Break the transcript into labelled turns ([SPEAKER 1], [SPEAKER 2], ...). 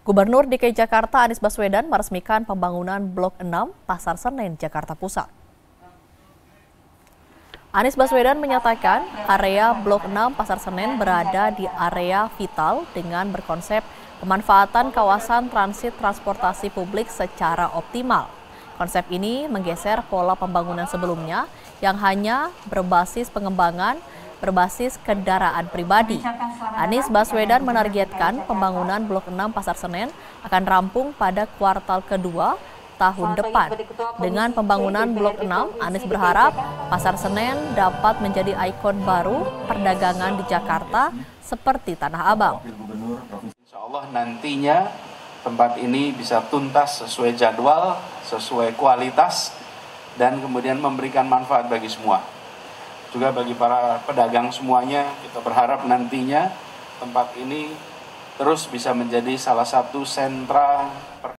[SPEAKER 1] Gubernur DKI Jakarta Anies Baswedan meresmikan pembangunan Blok 6 Pasar Senen, Jakarta Pusat. Anies Baswedan menyatakan area Blok 6 Pasar Senen berada di area vital dengan berkonsep pemanfaatan kawasan transit transportasi publik secara optimal. Konsep ini menggeser pola pembangunan sebelumnya yang hanya berbasis pengembangan berbasis kendaraan pribadi. Anies Baswedan menargetkan pembangunan Blok 6 Pasar Senen akan rampung pada kuartal kedua tahun depan. Dengan pembangunan Blok 6, Anies berharap Pasar Senen dapat menjadi ikon baru perdagangan di Jakarta seperti Tanah Abang.
[SPEAKER 2] Insya Allah nantinya tempat ini bisa tuntas sesuai jadwal, sesuai kualitas, dan kemudian memberikan manfaat bagi semua. Juga bagi para pedagang semuanya, kita berharap nantinya tempat ini terus bisa menjadi salah satu sentra